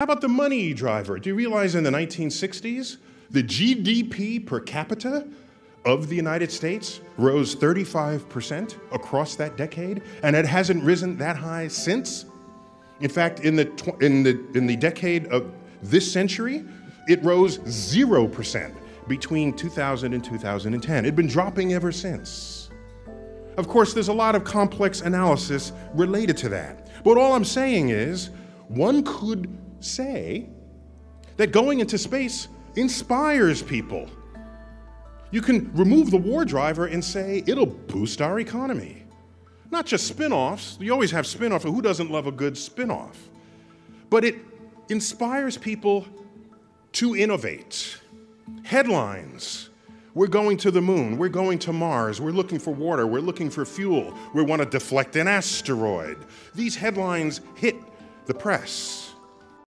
How about the money driver? Do you realize in the 1960s, the GDP per capita of the United States rose 35% across that decade, and it hasn't risen that high since? In fact, in the, in the, in the decade of this century, it rose 0% between 2000 and 2010. It'd been dropping ever since. Of course, there's a lot of complex analysis related to that. But all I'm saying is, one could say that going into space inspires people. You can remove the war driver and say it'll boost our economy. Not just spin offs, you always have spin offs, who doesn't love a good spin off? But it inspires people to innovate. Headlines. We're going to the moon. We're going to Mars. We're looking for water. We're looking for fuel. We want to deflect an asteroid. These headlines hit the press.